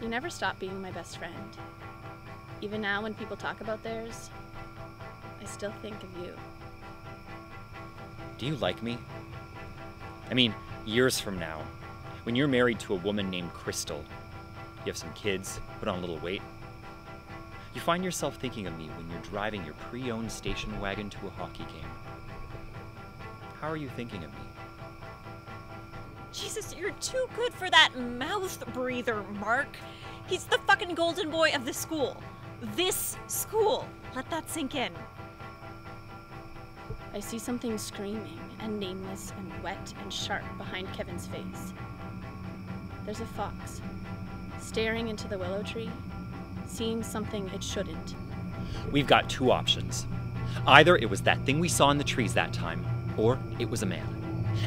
You never stop being my best friend. Even now, when people talk about theirs, I still think of you. Do you like me? I mean, years from now, when you're married to a woman named Crystal, you have some kids, put on a little weight, you find yourself thinking of me when you're driving your pre owned station wagon to a hockey game. How are you thinking of me? Jesus, you're too good for that mouth breather, Mark. He's the fucking golden boy of the school. This school. Let that sink in. I see something screaming and nameless and wet and sharp behind Kevin's face. There's a fox staring into the willow tree, seeing something it shouldn't. We've got two options. Either it was that thing we saw in the trees that time, or it was a man.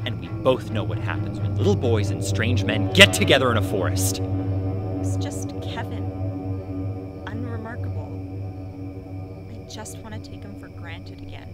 And we both know what happens when little boys and strange men get together in a forest. It's just Kevin. Unremarkable. I just want to take him for granted again.